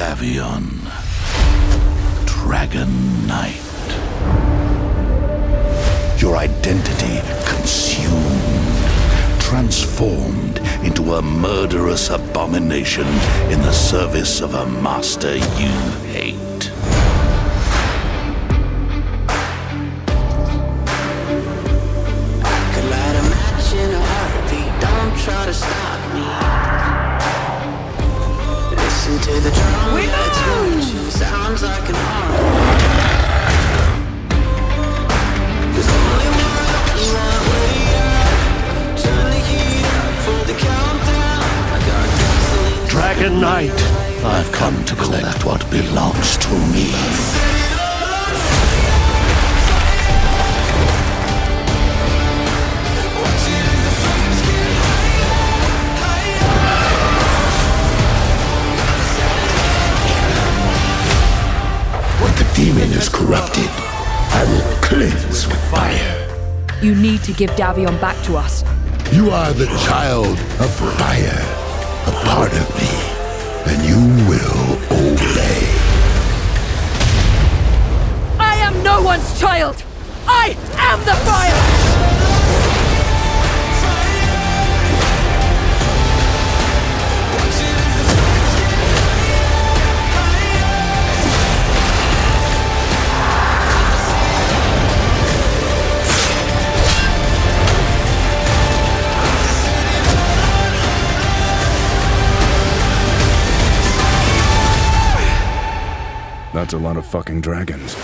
Davion, Dragon Knight. Your identity consumed, transformed into a murderous abomination in the service of a master you hate. The drum. We that's move! Sounds like an army. There's only one, one way. Turn the heat up for the countdown. I got gasoline. Dragon Knight, I've come to collect what belongs to me. The demon is corrupted, I will cleanse with fire. You need to give Davion back to us. You are the child of fire, a part of me, and you will obey. I am no one's child! I am the fire! That's a lot of fucking dragons.